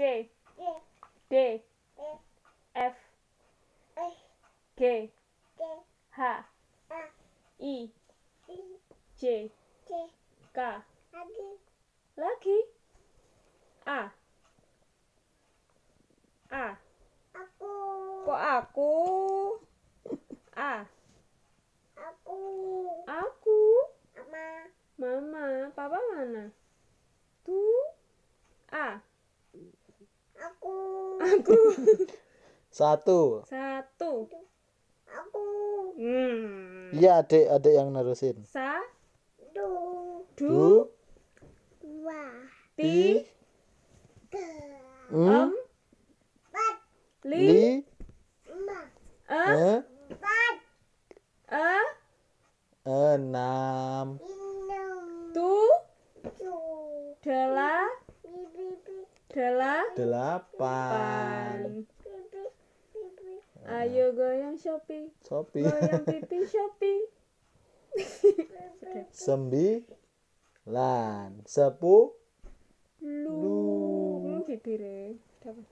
D F. G. H. I. J. K. Lagi. A. A. Aku kok aku? A. Aku. Aku mama mama. Papa mana? Tu, A. Aku. Aku. Satu. Satu. Aku. Hmm. Iya adik adik yang nerusin. Sa. Du. Du. Du. Dua. Ti. Tiga. Em. Hmm. Empat. Li. Li. Lima. E. Eh. Empat. E. Enam. Enam. Tu. Tujuh. Dela. Dela. Delapan. Bibi. Ayo goyang Shopee. Sopi. Goyang pipi Shopee. Sembilan. Sepuluh. Lu. Hmm, bibire. Dapat.